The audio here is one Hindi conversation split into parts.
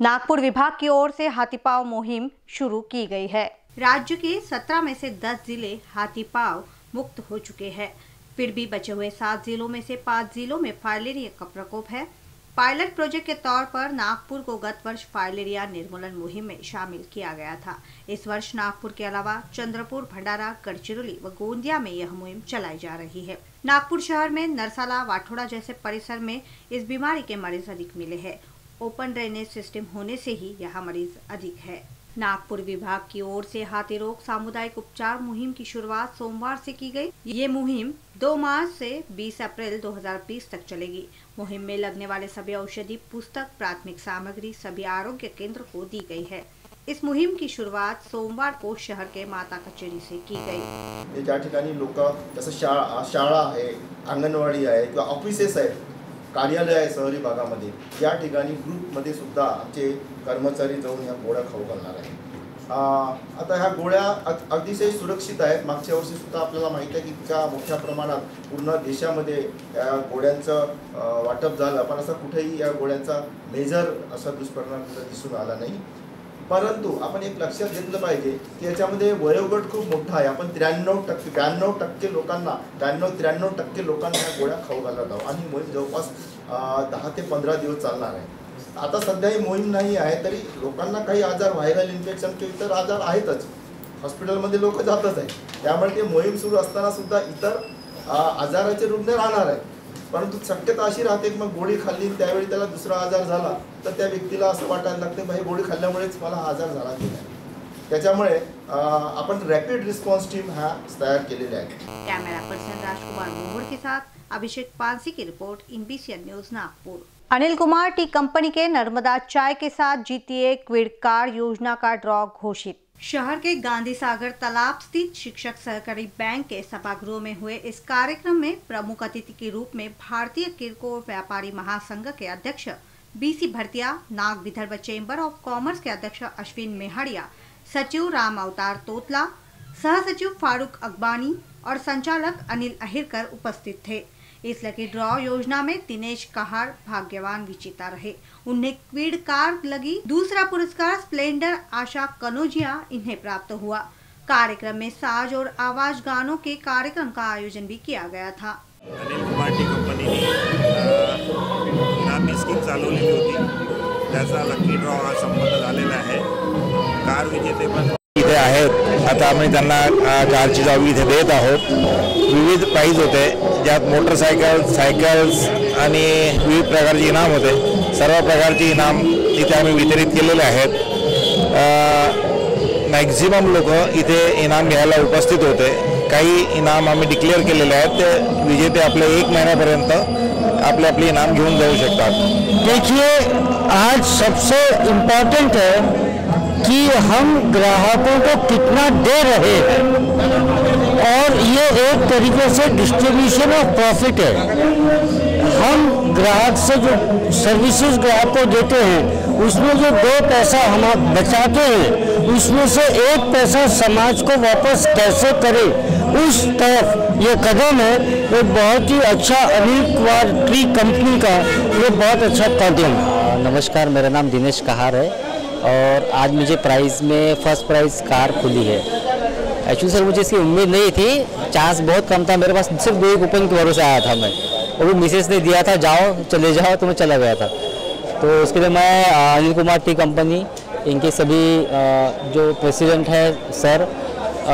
नागपुर विभाग की ओर से हाथीपाव मुहिम शुरू की गई है। राज्य के 17 में से 10 ज़िले हाथीपाव मुक्त हो चुके हैं। फिर भी बचे हुए सात जिलों में से पाँच जिलों में फाइलेरिया का प्रकोप है। पायलट प्रोजेक्ट के तौर पर नागपुर को गत वर्ष फाइलेरिया निर्मूलन मुहिम में शामिल किया गया था। इस वर्ष नागपुर के अलावा चंद्रपुर, भंडारा गढ़चिरौली व गोंदिया में यह मुहिम चलाई जा रही है। नागपुर शहर में नरसाला, वाठोड़ा जैसे परिसर में इस बीमारी के मरीज़ अधिक मिले हैं। ओपन ड्रेनेज सिस्टम होने से ही यह मरीज़ अधिक है। नागपुर विभाग की ओर से हाथी रोग सामुदायिक उपचार मुहिम की शुरुआत सोमवार से की गई। ये मुहिम 2 मार्च से 20 अप्रैल 2020 तक चलेगी। मुहिम में लगने वाले सभी औषधि, पुस्तक, प्राथमिक सामग्री, सभी आरोग्य केंद्र को दी गई है। इस मुहिम की शुरुआत सोमवार को शहर के माता कचेरी से की गई। ज्या ठिकाणी लोक, जसं शाळा किंवा ऑफिसेस आहेत कार्यालय आहे शहरी भागामध्ये. या ठिकाणी ग्रुपमध्ये सुद्धा आमचे कर्मचारी जाऊन ह्या गोळ्या खाऊ घालणार आहे आता ह्या गोळ्या अतिशय सुरक्षित आहेत. मागच्या वर्षी सुद्धा आपल्याला माहिती आहे की इतक्या मोठ्या प्रमाणात पूर्ण देशामध्ये या गोळ्यांचं वाटप झालं. पण असं कुठेही या गोळ्यांचा मेजर असा दुष्परिणाम दिसून आला नाही. परंतु आपण एक लक्षात घेतलं पाहिजे की याच्यामध्ये वयोगट खूप मोठा आहे. आपण त्र्याण्णव टक्के ब्याण्णव टक्के लोकांना ब्याण्णव त्र्याण्णव टक्के लोकांना या गोळ्या खाऊ घालत आहोत. आणि मोहीम जवळपास दहा ते पंधरा दिवस चालणार आहे. आता सध्या ही मोहीम नाही आहे तरी लोकांना काही आजार व्हायरल इन्फेक्शन किंवा इतर आजार आहेतच. हॉस्पिटलमध्ये लोक जातच आहेत. त्यामुळे ते मोहीम सुरू असताना सुद्धा इतर आजाराचे रुग्ण राहणार आहेत. परंतु शक्यता अशी राहते की मग गोळी खाल्ली त्यावेळी त्याला दुसरा आजार झाला तर त्या व्यक्तीला असं वाटायला लागते भाई गोळी खाल्ल्यामुळेच मला आजार झाला की नाही. त्याच्यामुळे आपण रॅपिड रिस्पॉन्स टीम ह्या तयार केलेल्या आहेत कॅमेरा पर्सन राजकुमार मोहर के साथ अभिषेक पानसी की report in news Nagpur. Anil Kumar tea company के नर्मदा चाय के साथ जीतीए क्विड कार योजना का ड्रॉ घोषित। शहर के गांधी सागर तालाब स्थित शिक्षक सहकारी बैंक के सभागृह में हुए इस कार्यक्रम में प्रमुख अतिथि के रूप में भारतीय किरकोळ व्यापारी महासंघ के अध्यक्ष BC Bhartiya, Nag Vidarbha chamber of commerce के अध्यक्ष अश्विन मेहड़िया सचिव राम अवतार तोतला, सह सचिव फारूक अकबानी और संचालक अनिल अहिरकर उपस्थित थे। इस लकी ड्रॉ योजना में दिनेश कहार भाग्यवान विजेता रहे। उन्हें क्विड कार लगी। दूसरा पुरस्कार स्प्लेंडर आशा कनोजिया इन्हें प्राप्त हुआ। कार्यक्रम में साज और आवाज़ गानों के कार्यक्रम का आयोजन भी किया गया था। Anil Kumar lucky draw car विजेते इथे आहेत. आता इथे देत आहोत. विविध प्राईज होते. ज्यात मोटरसायकल, सायकल्स आणि विविध प्रकारचे इनाम होते. सर्व प्रकार प्रकारचे इनाम इथे आम्ही वितरित मॅक्झिमम लोक इथे इनाम घ्यायला उपस्थित होते. काही इनाम आम्ही डिक्लेअर केलेले आहेत. ते विजेते आपले एक महिन्यापर्यंत आपले आपले इनाम घेन जाऊ शकतात. देखिए, आज सबसे इंपॉर्टेंट है कि हम ग्राहकों को कितना दे रहे हैं और ये एक तरीके से डिस्ट्रीब्यूशन ऑफ़ प्रॉफिट है। हम ग्राहक से जो सर्विसेज़ ग्राहक को देते हैं, उसमें जो दो पैसा हम बचाते हैं, उसमें से एक पैसा समाज को वापस कैसे करें, उस तरफ़ ये कदम है। ये बहुत ही अच्छा अनिल कंपनी का, ये बहुत अच्छा कदम। नमस्कार, मेरा नाम दिनेश कहार है। और आज मुझे प्राइज़ में फ़र्स्ट प्राइज़ कार खुली है। एक्चुअली सर मुझे इसकी उम्मीद नहीं थी। चांस बहुत कम था। मेरे पास सिर्फ़ दो कूपन की भरोसे आया था मैं। वो भी ने दिया था, जाओ, चले जाओ तो मैं चला गया था। तो उसके लिए मैं अनिल कुमार टी कंपनी इनके सभी जो प्रेसिडेंट है सर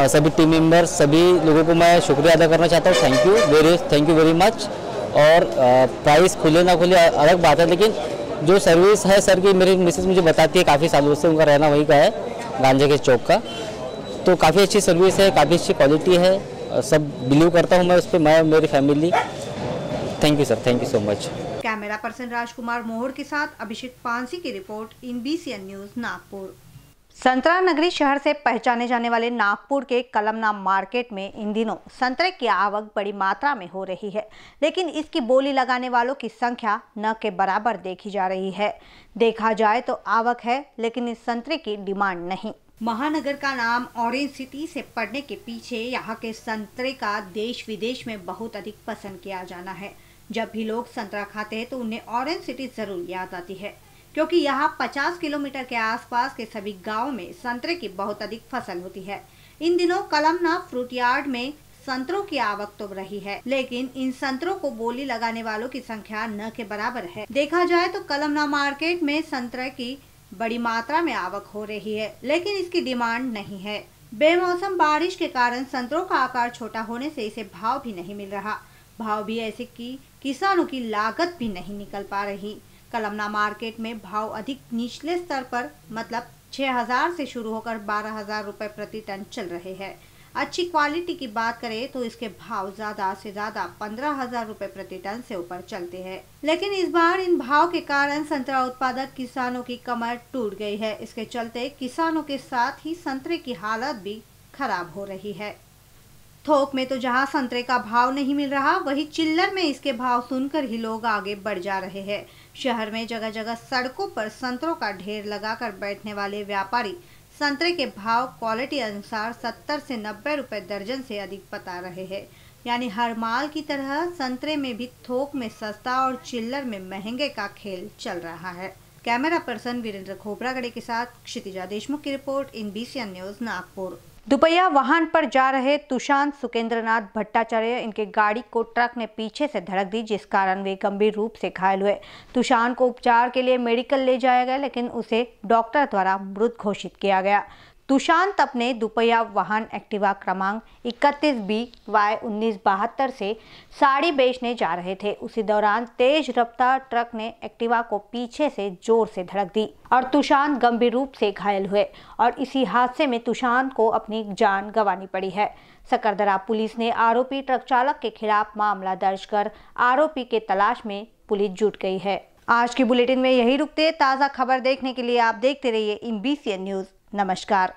सभी टीम मेंबर सभी लोगों को मैं शुक्रिया अदा करना चाहता हूँ। Thank you very thank you very much और प्राइस खुले ना खुले, अलग बात है, लेकिन जो सर्विस है सर की, मेरी मिसेज मुझे बताती है, काफ़ी सालों से उनका रहना वहीं का है, गांजे के चौक का। तो काफ़ी अच्छी सर्विस है, काफ़ी अच्छी क्वालिटी है सब बिलीव करता हूँ मैं उस पर मैं मेरी family thank you sir thank you so much camera person Rajkumar Mohar के साथ अभिषेक पानसी की report, in B news Nagpur. संतरा नगरी शहर से पहचाने जाने वाले नागपुर के कलमनाम मार्केट में इन दिनों संतरे की आवक बड़ी मात्रा में हो रही है, लेकिन इसकी बोली लगाने वालों की संख्या न के बराबर देखी जा रही है। देखा जाए तो आवक है, लेकिन इस संतरे की डिमांड नहीं। महानगर का नाम ऑरेंज सिटी से पड़ने के पीछे यहाँ के संतरे का देश विदेश में बहुत अधिक पसंद किया जाना है। जब भी लोग संतरा खाते हैं तो उन्हें ऑरेंज सिटी ज़रूर याद आती है। क्योंकि यहाँ 50 किलोमीटर के आसपास के सभी गाँवों में संतरे की बहुत अधिक फ़सल होती है। इन दिनों कलमना फ्रूट यार्ड में संतरों की आवक तो रही है, लेकिन इन संतरों को बोली लगाने वालों की संख्या न के बराबर है। देखा जाए तो कलमना मार्केट में संतरे की बड़ी मात्रा में आवक हो रही है, लेकिन इसकी डिमांड नहीं है। बेमौसम बारिश के कारण संतरों का आकार छोटा होने से इसे भाव भी नहीं मिल रहा। भाव भी ऐसे कि किसानों की लागत भी नहीं निकल पा रही। कलमना मार्केट में भाव अधिक निचले स्तर पर मतलब 6000 से शुरू होकर बारह हज़ार रुपए प्रति टन चल रहे हैं। अच्छी क्वालिटी की बात करें तो इसके भाव ज़्यादा से ज़्यादा पंद्रह हज़ार रूपए प्रति टन से ऊपर चलते हैं। लेकिन इस बार इन भाव के कारण संतरा उत्पादक किसानों की कमर टूट गई है। इसके चलते किसानों के साथ ही संतरे की हालत भी खराब हो रही है। थोक में तो जहाँ संतरे का भाव नहीं मिल रहा, वही चिल्लर में इसके भाव सुनकर ही लोग आगे बढ़ जा रहे हैं। शहर में जगह जगह सड़कों पर संतरों का ढेर लगाकर बैठने वाले व्यापारी संतरे के भाव क्वालिटी अनुसार 70 से 90 रुपए दर्जन से अधिक बता रहे हैं। यानी हर माल की तरह संतरे में भी थोक में सस्ता और चिल्लर में महँगे का खेल चल रहा है। कैमरा पर्सन वीरेंद्र खोपरागड़े के साथ क्षितिजा देशमुख की report in BCN news Nagpur. दुपहिया वाहन पर जा रहे तुषांत सुकेंद्रनाथ भट्टाचार्य इनके गाड़ी को ट्रक ने पीछे से धड़क दी, जिस कारण वे गंभीर रूप से घायल हुए। तुषांत को उपचार के लिए मेडिकल ले जाया गया, लेकिन उसे डॉक्टर द्वारा मृत घोषित किया गया। तुषांत अपने दुपहिया वाहन एक्टिवा क्रमांक इकतीस बी वाई उन्नीस बहत्तर से साड़ी बेचने जा रहे थे। उसी दौरान तेज रफ्तार ट्रक ने एक्टिवा को पीछे से ज़ोर से धड़क दी और तुषांत गंभीर रूप से घायल हुए और इसी हादसे में तुषांत को अपनी जान गंवानी पड़ी है। सकरदरा पुलिस ने आरोपी ट्रक चालक के खिलाफ मामला दर्ज कर आरोपी के तलाश में पुलिस जुट गई है। आज की बुलेटिन में यही रुकते ताज़ा खबर देखने के लिए। आप देखते रहिए इन बी न्यूज़। नमस्कार।